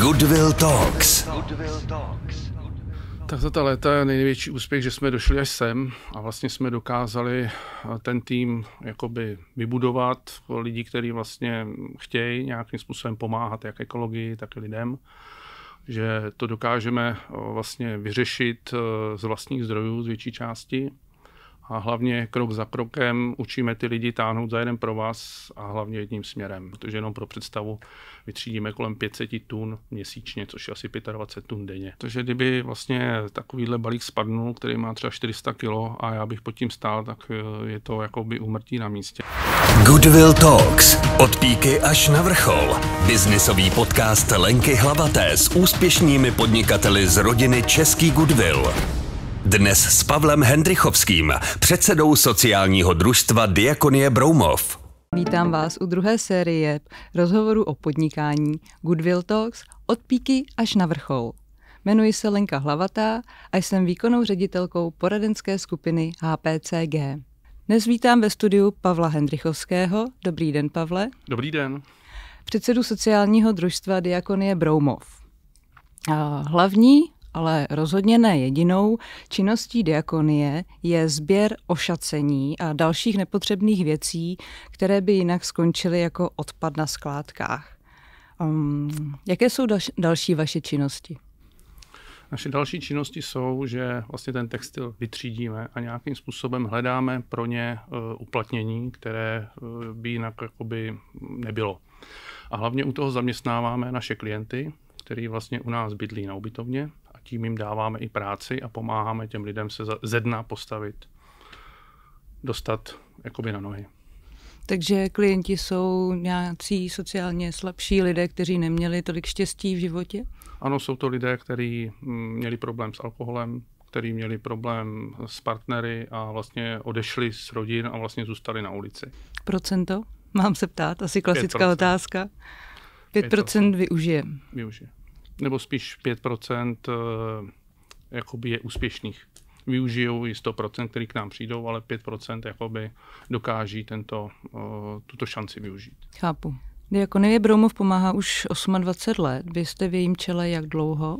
Goodwill Talks. Tak ta léta je největší úspěch, že jsme došli až sem a vlastně jsme dokázali ten tým jakoby vybudovat lidi, kteří vlastně chtějí nějakým způsobem pomáhat jak ekologii, tak i lidem že to dokážeme vlastně vyřešit z vlastních zdrojů z větší části a hlavně krok za krokem učíme ty lidi táhnout za jeden pro vás a hlavně jedním směrem, protože jenom pro představu vytřídíme kolem 500 tun měsíčně, což je asi 25 tun denně. Takže kdyby vlastně takovýhle balík spadnul, který má třeba 400 kg a já bych pod tím stál, tak eh, je to jako by umrtí na místě. Goodwill Talks. Od píky až na vrchol. Biznisový podcast Lenky Hlavaté s úspěšnými podnikateli z rodiny Český Goodwill. Dnes s Pavlem Hendrichovským, předsedou sociálního družstva Diakonie Broumov. Vítám vás u druhé série rozhovoru o podnikání Goodwill Talks od píky až na vrchol. Jmenuji se Lenka Hlavatá a jsem výkonnou ředitelkou poradenské skupiny HPCG. Dnes vítám ve studiu Pavla Hendrichovského. Dobrý den, Pavle. Dobrý den. Předsedu sociálního družstva Diakonie Broumov. Hlavní ale rozhodně ne jedinou činností diakonie je sběr ošacení a dalších nepotřebných věcí, které by jinak skončily jako odpad na skládkách. Um, jaké jsou další vaše činnosti? Naše další činnosti jsou, že vlastně ten textil vytřídíme a nějakým způsobem hledáme pro ně uh, uplatnění, které uh, by jinak jakoby nebylo. A hlavně u toho zaměstnáváme naše klienty, který vlastně u nás bydlí na ubytovně tím jim dáváme i práci a pomáháme těm lidem se ze dna postavit, dostat jakoby na nohy. Takže klienti jsou nějací sociálně slabší lidé, kteří neměli tolik štěstí v životě? Ano, jsou to lidé, kteří mm, měli problém s alkoholem, kteří měli problém s partnery a vlastně odešli z rodin a vlastně zůstali na ulici. Procento? Mám se ptát, asi klasická 5%. otázka. 5%, 5% využije. Využije nebo spíš 5% eh, jakoby je úspěšných. Využijou i 100%, který k nám přijdou, ale 5% jakoby dokáží tento, eh, tuto šanci využít. Chápu. Diakonie Broumov pomáhá už 28 let. Vy jste v jejím čele jak dlouho?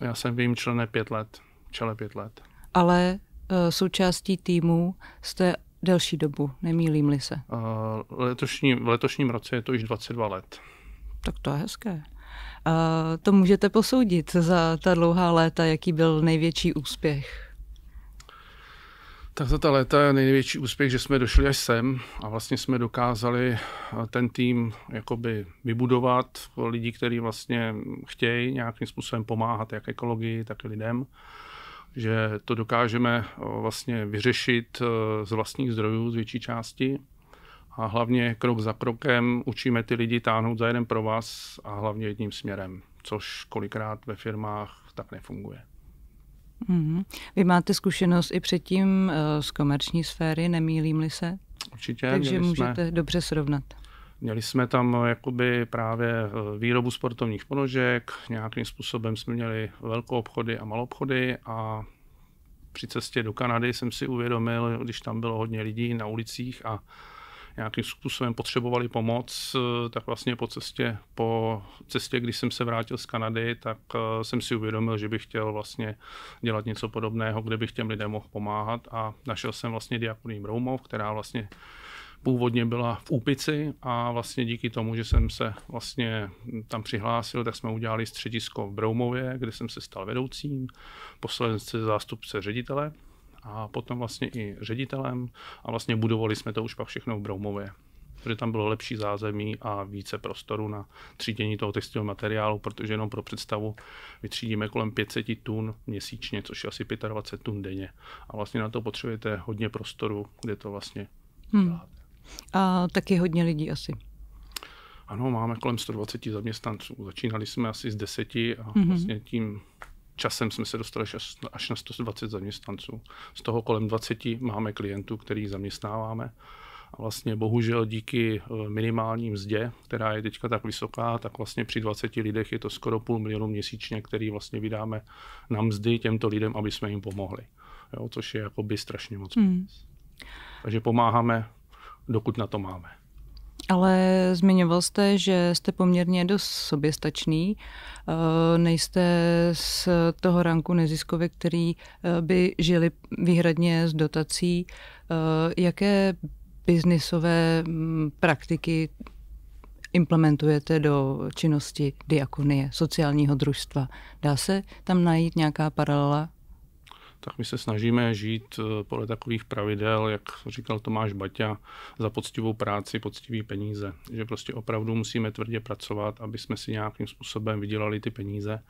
Já jsem v jejím člene pět let. Čele pět let. Ale uh, součástí týmu jste delší dobu, nemýlím-li se? Uh, letošní, v letošním roce je to již 22 let. Tak to je hezké. To můžete posoudit za ta dlouhá léta, jaký byl největší úspěch? Tak za ta léta je největší úspěch, že jsme došli až sem a vlastně jsme dokázali ten tým jakoby vybudovat lidi, kteří vlastně chtějí nějakým způsobem pomáhat jak ekologii, tak i lidem že to dokážeme vlastně vyřešit z vlastních zdrojů z větší části a hlavně krok za krokem učíme ty lidi táhnout za jeden pro vás a hlavně jedním směrem, což kolikrát ve firmách tak nefunguje. Mm-hmm. Vy máte zkušenost i předtím uh, z komerční sféry, nemýlím-li se? Určitě. Takže můžete jsme, dobře srovnat. Měli jsme tam jakoby právě eh, výrobu sportovních ponožek, nějakým způsobem jsme měli velkou obchody a malou obchody a při cestě do Kanady jsem si uvědomil, když tam bylo hodně lidí na ulicích a nějakým způsobem potřebovali pomoc, eh, tak vlastně po cestě, po cestě, když jsem se vrátil z Kanady, tak eh, jsem si uvědomil, že bych chtěl vlastně dělat něco podobného, kde bych těm lidem mohl pomáhat. A našel jsem vlastně Diakonii Broumov, která vlastně původně byla v Úpici a vlastně díky tomu, že jsem se vlastně tam přihlásil, tak jsme udělali středisko v Broumově, kde jsem se stal vedoucím, posledně zástupce ředitele a potom vlastně i ředitelem a vlastně budovali jsme to už pak všechno v Broumově protože tam bylo lepší zázemí a více prostoru na třídění toho textilního materiálu, protože jenom pro představu vytřídíme kolem 500 tun měsíčně, což je asi 25 tun denně. A vlastně na to potřebujete hodně prostoru, kde to vlastně hmm. A taky hodně lidí asi. Ano, máme kolem 120 zaměstnanců. Začínali jsme asi z deseti a mm-hmm. vlastně tím časem jsme se dostali až na 120 zaměstnanců. Z toho kolem 20 máme klientů, který zaměstnáváme. A vlastně bohužel díky eh, minimální mzdě, která je teďka tak vysoká, tak vlastně při 20 lidech je to skoro půl milionu měsíčně, který vlastně vydáme na mzdy těmto lidem, aby jsme jim pomohli. Jo, což je jakoby strašně moc. Hmm. Takže pomáháme, dokud na to máme. Ale zmiňoval jste, že jste poměrně dost soběstačný. Eh, nejste z toho ranku neziskovek, který eh, by žili výhradně z dotací. Jaké biznisové mm, praktiky implementujete do činnosti diakonie, sociálního družstva? Dá se tam najít nějaká paralela tak my se snažíme žít eh, podle takových pravidel, jak říkal Tomáš Baťa, za poctivou práci, poctivý peníze. Že prostě opravdu musíme tvrdě pracovat, aby jsme si nějakým způsobem vydělali ty peníze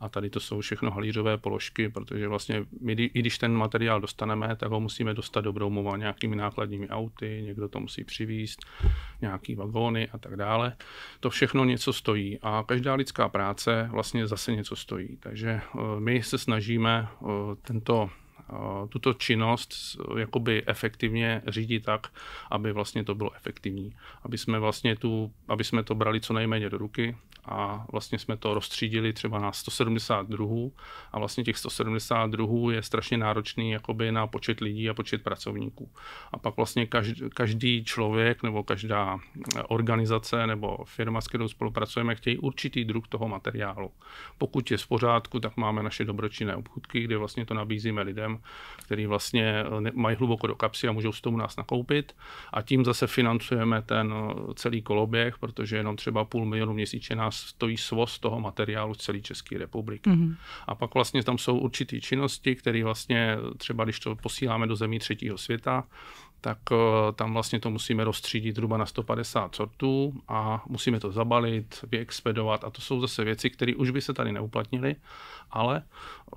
a tady to jsou všechno halířové položky, protože vlastně my, i když ten materiál dostaneme, tak ho musíme dostat do Broumova nějakými nákladními auty, někdo to musí přivízt, nějaký vagóny a tak dále. To všechno něco stojí a každá lidská práce vlastně zase něco stojí. Takže eh, my se snažíme eh, tento tuto činnost jakoby efektivně řídit tak, aby vlastně to bylo efektivní. Aby jsme vlastně tu, aby jsme to brali co nejméně do ruky, a vlastně jsme to rozstřídili třeba na 170 druhů a vlastně těch 170 druhů je strašně náročný jakoby na počet lidí a počet pracovníků. A pak vlastně každý, každý člověk nebo každá organizace nebo firma, s kterou spolupracujeme, chtějí určitý druh toho materiálu. Pokud je v pořádku, tak máme naše dobročinné obchůdky, kde vlastně to nabízíme lidem, kteří vlastně mají hluboko do kapsy a můžou z tomu nás nakoupit a tím zase financujeme ten celý koloběh, protože jenom třeba půl milionu měsíčně nás stojí svoz toho materiálu z celé České republiky. Mm-hmm. A pak vlastně tam jsou určité činnosti, které vlastně třeba, když to posíláme do zemí třetího světa, tak uh, tam vlastně to musíme rozstřídit zhruba na 150 sortů a musíme to zabalit, vyexpedovat a to jsou zase věci, které už by se tady neuplatnily, ale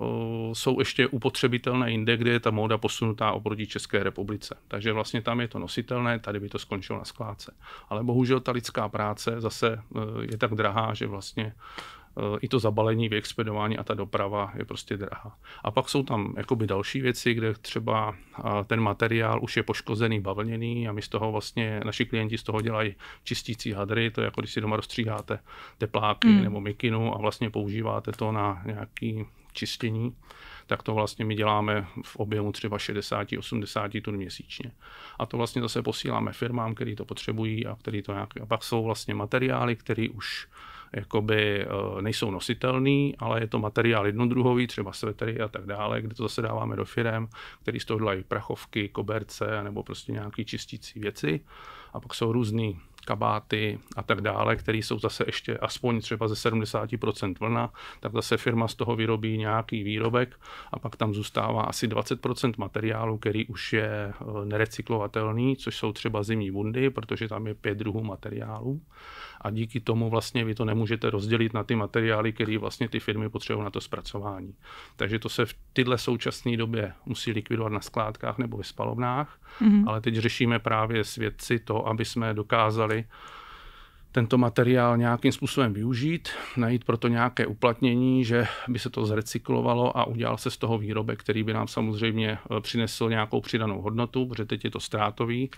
uh, jsou ještě upotřebitelné jinde, kde je ta móda posunutá oproti České republice. Takže vlastně tam je to nositelné, tady by to skončilo na skládce. Ale bohužel ta lidská práce zase uh, je tak drahá, že vlastně i to zabalení, vyexpedování a ta doprava je prostě drahá. A pak jsou tam jakoby další věci, kde třeba ten materiál už je poškozený, bavlněný a my z toho vlastně, naši klienti z toho dělají čistící hadry, to je jako když si doma rozstříháte tepláky mm. nebo mikinu a vlastně používáte to na nějaký čištění tak to vlastně my děláme v objemu třeba 60-80 tun měsíčně. A to vlastně zase posíláme firmám, který to potřebují a který to nějak... A pak jsou vlastně materiály, které už jakoby eh, nejsou nositelný, ale je to materiál jednodruhový, třeba svetry a tak dále, kde to zase dáváme do firem, který z toho dělají prachovky, koberce nebo prostě nějaký čistící věci. A pak jsou různý kabáty a tak dále, které jsou zase ještě aspoň třeba ze 70% vlna, tak zase firma z toho vyrobí nějaký výrobek a pak tam zůstává asi 20% materiálu, který už je eh, nerecyklovatelný, což jsou třeba zimní bundy, protože tam je pět druhů materiálů a díky tomu vlastně vy to nemůžete rozdělit na ty materiály, které vlastně ty firmy potřebují na to zpracování. Takže to se v tyhle současné době musí likvidovat na skládkách nebo ve spalovnách, mm-hmm. ale teď řešíme právě s vědci to, aby jsme dokázali tento materiál nějakým způsobem využít, najít proto nějaké uplatnění, že by se to zrecyklovalo a udělal se z toho výrobek, který by nám samozřejmě eh, přinesl nějakou přidanou hodnotu, protože teď je to ztrátový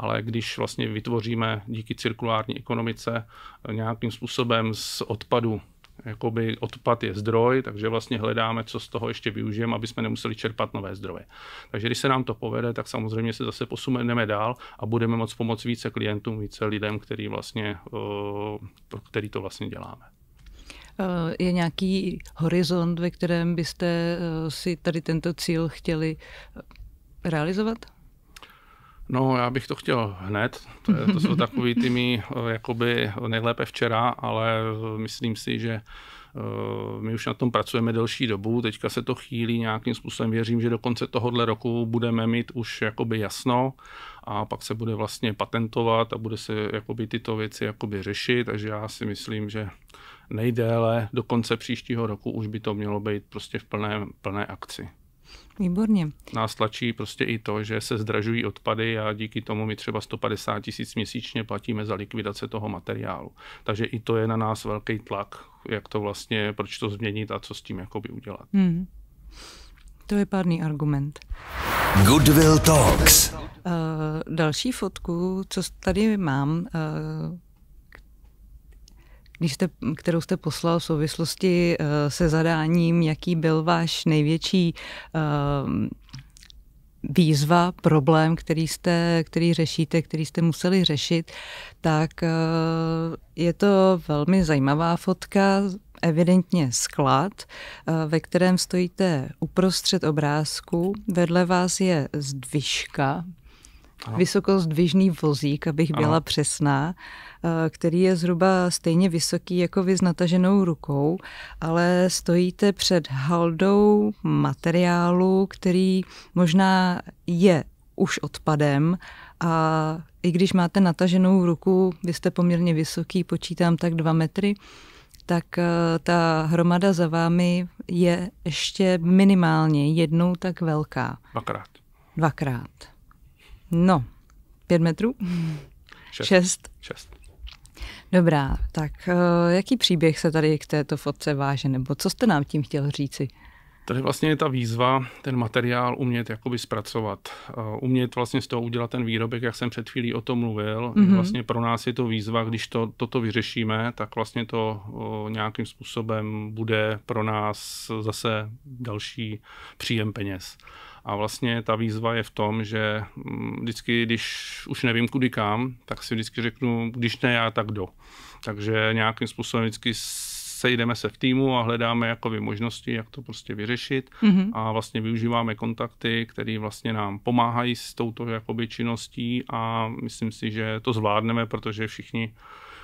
ale když vlastně vytvoříme díky cirkulární ekonomice nějakým způsobem z odpadu jakoby odpad je zdroj, takže vlastně hledáme, co z toho ještě využijeme, aby jsme nemuseli čerpat nové zdroje. Takže když se nám to povede, tak samozřejmě se zase posuneme dál a budeme moct pomoct více klientům, více lidem, který, vlastně, který to vlastně děláme. Je nějaký horizont, ve kterém byste si tady tento cíl chtěli realizovat? No, já bych to chtěl hned. To, je, to jsou takový ty mý eh, jakoby nejlépe včera, ale myslím si, že eh, my už na tom pracujeme delší dobu, teďka se to chýlí nějakým způsobem. Věřím, že do konce tohohle roku budeme mít už jakoby jasno a pak se bude vlastně patentovat a bude se jakoby tyto věci jakoby řešit, takže já si myslím, že nejdéle do konce příštího roku už by to mělo být prostě v plné, plné akci. Výborně. Nás tlačí prostě i to, že se zdražují odpady a díky tomu my třeba 150 tisíc měsíčně platíme za likvidace toho materiálu. Takže i to je na nás velký tlak, jak to vlastně, proč to změnit a co s tím jakoby udělat. Hmm. To je pádný argument. Goodwill Talks. Uh, další fotku, co tady mám, uh, když jste, kterou jste poslal v souvislosti uh, se zadáním, jaký byl váš největší uh, výzva, problém, který, jste, který řešíte, který jste museli řešit, tak eh, je to velmi zajímavá fotka, evidentně sklad, eh, ve kterém stojíte uprostřed obrázku. Vedle vás je zdvižka, vysokozdvižný vozík, abych byla ano. přesná, eh, který je zhruba stejně vysoký jako vy s nataženou rukou, ale stojíte před haldou materiálu, který možná je už odpadem a i když máte nataženou ruku, vy jste poměrně vysoký, počítám tak dva metry, tak eh, ta hromada za vámi je ještě minimálně jednou tak velká. Dvakrát. Dvakrát. No, pět metrů? Šest. Šest. Šest. Dobrá, tak eh, jaký příběh se tady k této fotce váže, nebo co jste nám tím chtěl říci? Tady vlastně je ta výzva, ten materiál umět jakoby zpracovat. Uh, umět vlastně z toho udělat ten výrobek, jak jsem před chvílí o tom mluvil. Mm-hmm. Vlastně pro nás je to výzva, když to, toto vyřešíme, tak vlastně to uh, nějakým způsobem bude pro nás zase další příjem peněz. A vlastně ta výzva je v tom, že mm, vždycky, když už nevím kudy kam, tak si vždycky řeknu, když ne já, tak kdo. Takže nějakým způsobem vždycky sejdeme se v týmu a hledáme jakoby možnosti, jak to prostě vyřešit mm-hmm. a vlastně využíváme kontakty, které vlastně nám pomáhají s touto jakoby činností a myslím si, že to zvládneme, protože všichni,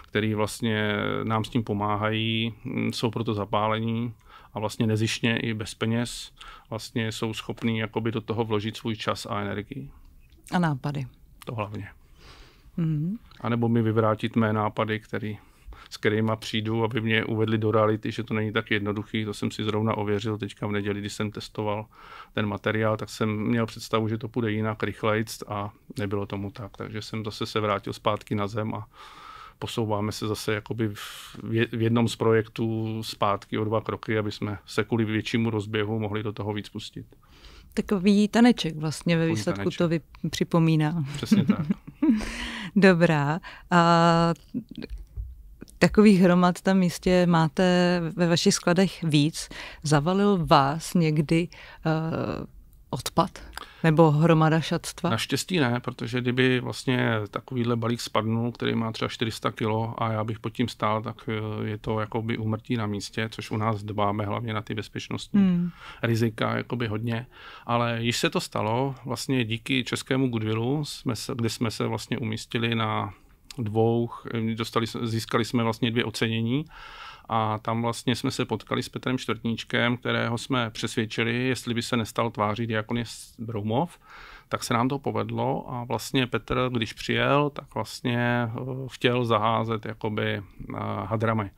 kteří vlastně nám s tím pomáhají, mm, jsou proto zapálení a vlastně nezišně i bez peněz vlastně jsou schopní jakoby do toho vložit svůj čas a energii. A nápady. To hlavně. Mm-hmm. A nebo mi vyvrátit mé nápady, který s kterými přijdu, aby mě uvedli do reality, že to není tak jednoduchý. To jsem si zrovna ověřil teďka v neděli, když jsem testoval ten materiál, tak jsem měl představu, že to půjde jinak, rychlejc a nebylo tomu tak. Takže jsem zase se vrátil zpátky na zem a posouváme se zase jakoby v jednom z projektů zpátky o dva kroky, aby jsme se kvůli většímu rozběhu mohli do toho víc pustit. Takový taneček vlastně ve výsledku taneček. to vy připomíná. Přesně tak. Dobrá. A Takových hromad tam jistě máte ve vašich skladech víc. Zavalil vás někdy uh, odpad? Nebo hromada šatstva? Naštěstí ne, protože kdyby vlastně takovýhle balík spadnul, který má třeba 400 kg a já bych pod tím stál, tak eh, je to jakoby umrtí na místě, což u nás dbáme hlavně na ty bezpečnostní hmm. rizika jakoby hodně. Ale již se to stalo, vlastně díky českému Goodwillu, jsme se, kde jsme se vlastně umístili na dvou, dostali, získali jsme vlastně dvě ocenění a tam vlastně jsme se potkali s Petrem Čtvrtníčkem, kterého jsme přesvědčili, jestli by se nestal tvářit jako je Broumov, tak se nám to povedlo a vlastně Petr, když přijel, tak vlastně eh, chtěl zaházet jakoby eh, hadramy.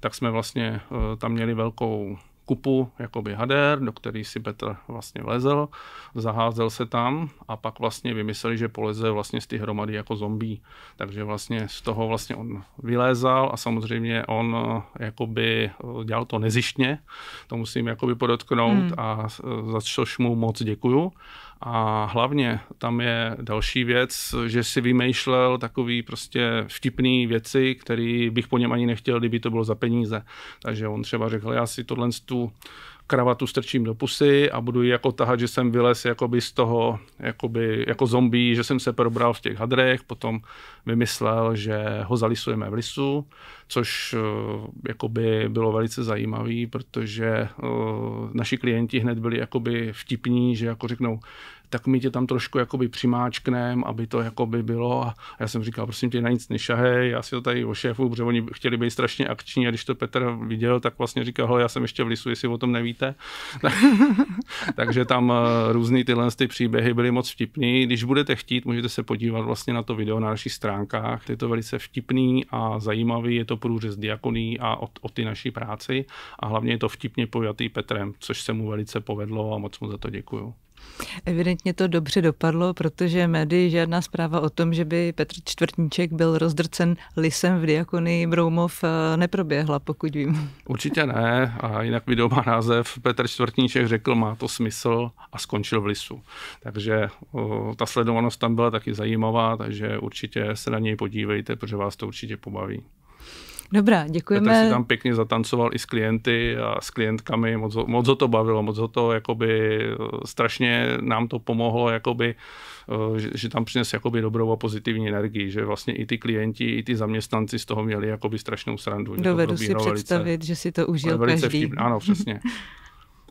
Tak jsme vlastně eh, tam měli velkou kupu jakoby hader, do který si Petr vlastně vlezl, zaházel se tam a pak vlastně vymysleli, že poleze vlastně z ty hromady jako zombí. Takže vlastně z toho vlastně on vylézal a samozřejmě on eh, jakoby eh, dělal to nezištně, to musím jakoby podotknout hmm. a eh, za což mu moc děkuju. A hlavně tam je další věc, že si vymýšlel takový prostě vtipný věci, který bych po něm ani nechtěl, kdyby to bylo za peníze. Takže on třeba řekl, já si tohle tu kravatu strčím do pusy a budu ji jako tahat, že jsem vylez jakoby z toho jakoby, jako zombie, že jsem se probral v těch hadrech, potom vymyslel, že ho zalisujeme v lisu, což uh, jakoby bylo velice zajímavý, protože uh, naši klienti hned byli jakoby vtipní, že jako řeknou, tak my tě tam trošku jakoby přimáčknem, aby to jakoby bylo. A já jsem říkal, prosím tě, na nic nešahej, já si to tady o šéfu, protože oni chtěli být strašně akční a když to Petr viděl, tak vlastně říkal, já jsem ještě v lisu, jestli o tom nevíte. Takže tam eh, různý tyhle ty příběhy byly moc vtipný. Když budete chtít, můžete se podívat vlastně na to video na našich stránkách. Je to velice vtipný a zajímavý, je to průřez diakoní a o, o ty naší práci a hlavně je to vtipně pojatý Petrem, což se mu velice povedlo a moc mu za to děkuju. Evidentně to dobře dopadlo, protože médii žádná zpráva o tom, že by Petr Čtvrtníček byl rozdrcen lisem v diakonii Broumov eh, neproběhla, pokud vím. Určitě ne a jinak video má název Petr Čtvrtníček řekl, má to smysl a skončil v lisu. Takže o, ta sledovanost tam byla taky zajímavá, takže určitě se na něj podívejte, protože vás to určitě pobaví. Dobrá, děkujeme. Petr si tam pěkně zatancoval i s klienty a s klientkami, moc, moc ho to bavilo, moc ho to jakoby strašně nám to pomohlo, jakoby, že, že tam přines jakoby dobrou a pozitivní energii, že vlastně i ty klienti, i ty zaměstnanci z toho měli jakoby strašnou srandu. Dovedu si představit, velice, že si to užil každý. Vtipný. Ano, přesně.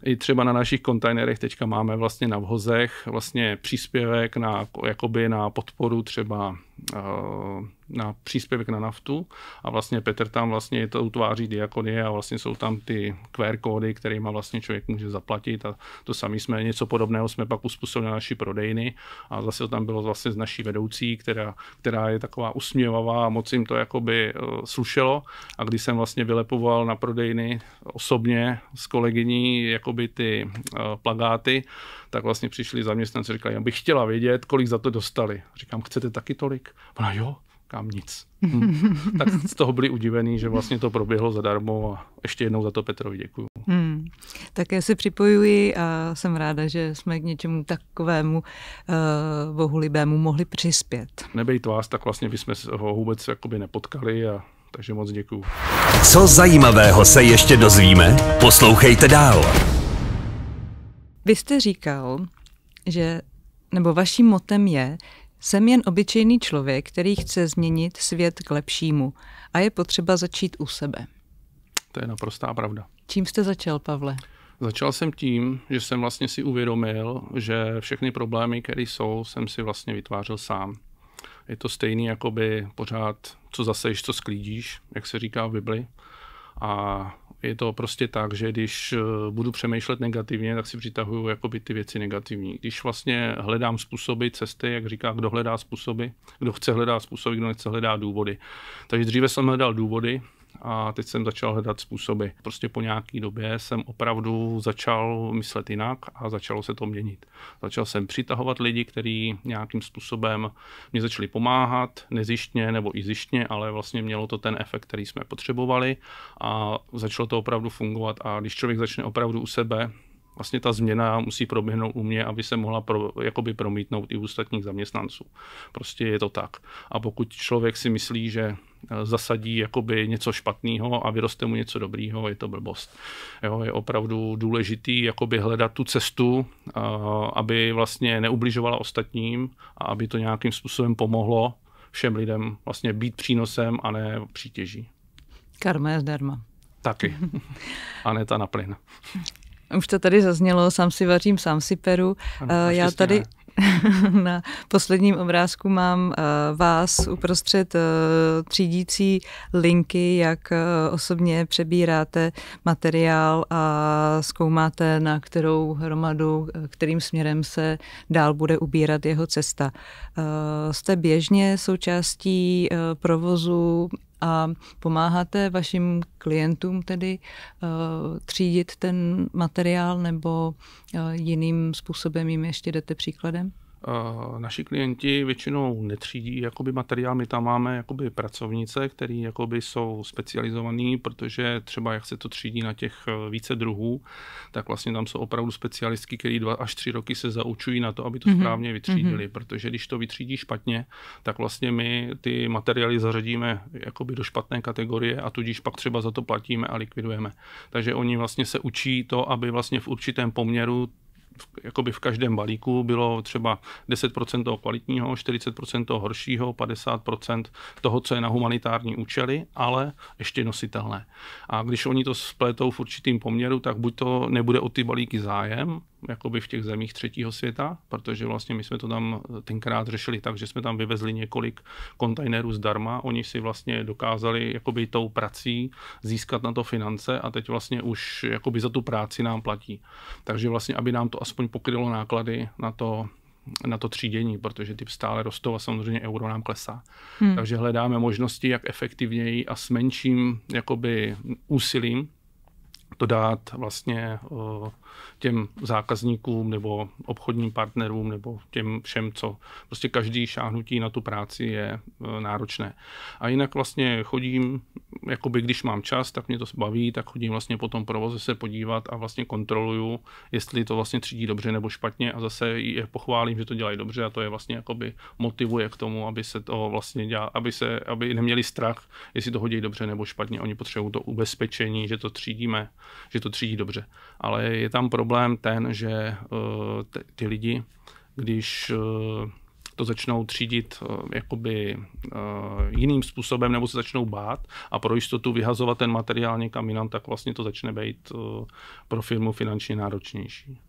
I třeba na našich kontejnerech teďka máme vlastně na vhozech vlastně příspěvek na, jakoby na podporu třeba uh, na příspěvek na naftu. A vlastně Petr tam vlastně to utváří diakonie a vlastně jsou tam ty QR kódy, kterými vlastně člověk může zaplatit. A to sami jsme, něco podobného jsme pak uspůsobili na naší prodejny. A zase to tam bylo vlastně z naší vedoucí, která, která je taková usměvavá a moc jim to jakoby uh, slušelo. A když jsem vlastně vylepoval na prodejny osobně s kolegyní jakoby ty uh, plagáty, tak vlastně přišli zaměstnanci říkali, já bych chtěla vědět, kolik za to dostali. Říkám, chcete taky tolik? Ona, jo, kam nic. Hmm. tak z toho byli udivení, že vlastně to proběhlo zadarmo a ještě jednou za to Petrovi děkuju. Hmm. Také se připojuji a jsem ráda, že jsme k něčemu takovému uh, bohulibému mohli přispět. Nebejt vás, tak vlastně bychom ho vůbec jakoby nepotkali a takže moc děkuju. Co zajímavého se ještě dozvíme? Poslouchejte dál. Vy jste říkal, že, nebo vaším motem je, jsem jen obyčejný člověk, který chce změnit svět k lepšímu a je potřeba začít u sebe. To je naprostá pravda. Čím jste začal, Pavle? Začal jsem tím, že jsem vlastně si uvědomil, že všechny problémy, které jsou, jsem si vlastně vytvářel sám. Je to stejný, jako by pořád, co zasejš, co sklídíš, jak se říká v Bibli. A je to prostě tak, že když eh, budu přemýšlet negativně, tak si přitahuju jakoby ty věci negativní. Když vlastně hledám způsoby, cesty, jak říká, kdo hledá způsoby, kdo chce hledat způsoby, kdo nechce hledat důvody. Takže dříve jsem hledal důvody, a teď jsem začal hledat způsoby. Prostě po nějaké době jsem opravdu začal myslet jinak a začalo se to měnit. Začal jsem přitahovat lidi, kteří nějakým způsobem mě začali pomáhat, nezištně nebo i zištně, ale vlastně mělo to ten efekt, který jsme potřebovali a začalo to opravdu fungovat. A když člověk začne opravdu u sebe vlastně ta změna musí proběhnout u mě, aby se mohla pro, jakoby promítnout i u ostatních zaměstnanců. Prostě je to tak. A pokud člověk si myslí, že zasadí jakoby něco špatného a vyroste mu něco dobrýho, je to blbost. Jo, je opravdu důležitý jakoby hledat tu cestu, eh, aby vlastně neubližovala ostatním a aby to nějakým způsobem pomohlo všem lidem vlastně být přínosem a ne přítěží. Karma je zdarma. Taky. A ne ta na plyn. Už to tady zaznělo, sám si vařím, sám si peru. Ano, uh, Já tady na posledním obrázku mám uh, vás uprostřed uh, třídící linky, jak uh, osobně přebíráte materiál a zkoumáte, na kterou hromadu, kterým směrem se dál bude ubírat jeho cesta. Jste běžně součástí provozu a pomáháte vašim klientům tedy uh, třídit ten materiál nebo uh, jiným způsobem jim ještě jdete příkladem? Naši klienti většinou netřídí jakoby materiál, my tam máme jakoby pracovnice, které jakoby jsou specializované, protože třeba jak se to třídí na těch e, více druhů, tak vlastně tam jsou opravdu specialistky, který dva až tři roky se zaučují na to, aby to mm-hmm. správně vytřídili, mm-hmm. protože když to vytřídí špatně, tak vlastně my ty materiály zařadíme jakoby do špatné kategorie a tudíž pak třeba za to platíme a likvidujeme. Takže oni vlastně se učí to, aby vlastně v určitém poměru jakoby v každém balíku bylo třeba 10% toho kvalitního, 40% toho horšího, 50% toho, co je na humanitární účely, ale ještě nositelné. A když oni to spletou v určitým poměru, tak buď to nebude o ty balíky zájem, jakoby v těch zemích třetího světa, protože vlastně my jsme to tam tenkrát řešili tak, že jsme tam vyvezli několik kontejnerů zdarma, oni si vlastně dokázali jakoby tou prací získat na to finance a teď vlastně už jakoby za tu práci nám platí. Takže vlastně, aby nám to aspoň pokrylo náklady na to, na to třídění, protože ty stále rostou a samozřejmě euro nám klesá. Hmm. Takže hledáme možnosti, jak efektivněji a s menším jakoby úsilím to dát vlastně uh, těm zákazníkům nebo obchodním partnerům nebo těm všem, co prostě každý šáhnutí na tu práci je uh, náročné. A jinak vlastně chodím, jakoby když mám čas, tak mě to baví, tak chodím vlastně po tom provoze se podívat a vlastně kontroluju, jestli to vlastně třídí dobře nebo špatně a zase je pochválím, že to dělají dobře a to je vlastně jakoby motivuje k tomu, aby se to vlastně dělá, aby se, aby neměli strach, jestli to hodí dobře nebo špatně. Oni potřebují to ubezpečení, že to třídíme, že to třídí dobře. Ale je tam problém ten, že uh, ty lidi, když uh, to začnou třídit uh, jakoby jiným způsobem nebo se začnou bát a pro jistotu vyhazovat ten materiál někam jinam, tak vlastně to začne být pro firmu finančně náročnější.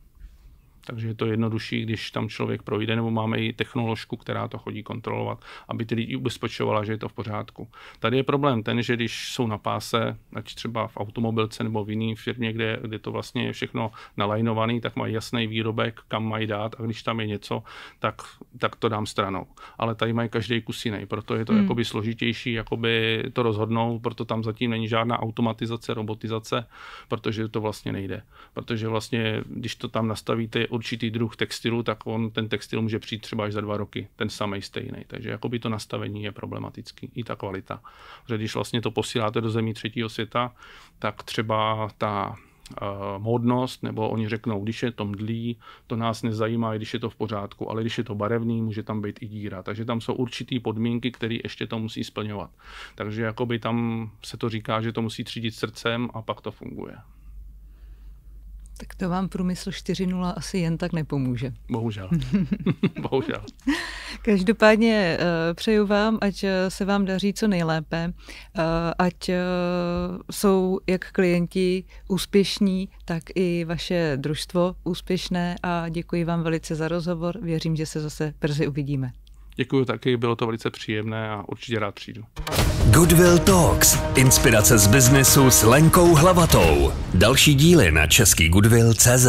Takže je to jednodušší, když tam člověk projde, nebo máme i technoložku, která to chodí kontrolovat, aby ty lidi ubezpečovala, že je to v pořádku. Tady je problém ten, že když jsou na páse, ať třeba v automobilce nebo v jiné firmě, kde, kde to vlastně je všechno nalajnovaný, tak mají jasný výrobek, kam mají dát a když tam je něco, tak, tak to dám stranou. Ale tady mají každý kus jiný, proto je to hmm. jakoby složitější jakoby to rozhodnout, proto tam zatím není žádná automatizace, robotizace, protože to vlastně nejde. Protože vlastně, když to tam nastavíte určitý druh textilu, tak on ten textil může přijít třeba až za dva roky, ten samý stejný. Takže jakoby to nastavení je problematický, i ta kvalita. Protože když vlastně to posíláte do zemí třetího světa, tak třeba ta uh, módnost, nebo oni řeknou, když je to mdlý, to nás nezajímá, i když je to v pořádku, ale když je to barevný, může tam být i díra. Takže tam jsou určitý podmínky, které ještě to musí splňovat. Takže jakoby tam se to říká, že to musí třídit srdcem a pak to funguje. Tak to vám průmysl 4.0 asi jen tak nepomůže. Bohužel. Bohužel. Každopádně uh, přeju vám, ať eh, se vám daří co nejlépe, uh, ať jsou jak klienti úspěšní, tak i vaše družstvo úspěšné a děkuji vám velice za rozhovor. Věřím, že se zase brzy uvidíme. Děkuji taky, bylo to velice příjemné a určitě rád přijdu. Goodwill Talks. Inspirace z biznesu s Lenkou Hlavatou. Další díly na český Goodwill.cz.